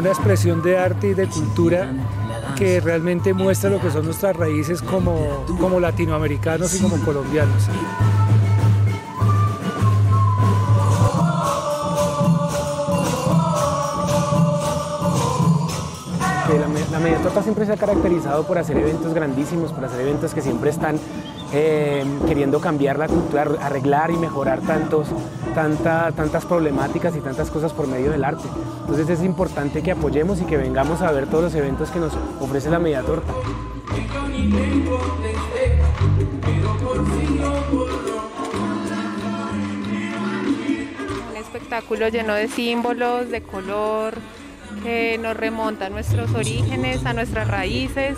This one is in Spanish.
una expresión de arte y de cultura que realmente muestra lo que son nuestras raíces como, como latinoamericanos y como colombianos. la, Media Torta siempre se ha caracterizado por hacer eventos grandísimos, por hacer eventos que siempre están eh, queriendo cambiar la cultura, arreglar y mejorar tantos, tanta, tantas problemáticas y tantas cosas por medio del arte. Entonces es importante que apoyemos y que vengamos a ver todos los eventos que nos ofrece la Media Torta. Un espectáculo lleno de símbolos, de color, que nos remonta a nuestros orígenes, a nuestras raíces